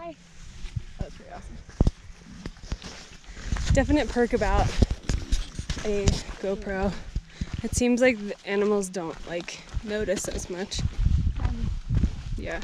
Hi. That's pretty awesome. Definite perk about a GoPro. It seems like the animals don't like notice as much. Um, yeah.